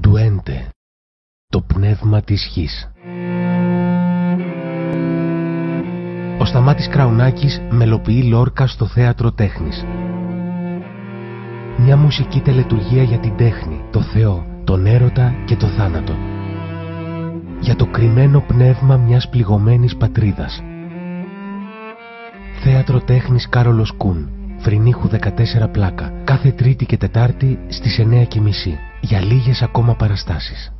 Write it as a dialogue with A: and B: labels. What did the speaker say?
A: Ντουέντε, το πνεύμα της γης. Ο Σταμάτης Κραουνάκης μελοποιεί Λόρκα στο Θέατρο Τέχνης. Μια μουσική τελετουργία για την τέχνη, το Θεό, τον έρωτα και το θάνατο. Για το κρυμμένο πνεύμα μιας πληγωμένης πατρίδας. Θέατρο Τέχνης Κάρολος Κούν, Φρυνίχου 14 πλάκα, κάθε Τρίτη και Τετάρτη στις 9.30 για λίγες ακόμα παραστάσεις.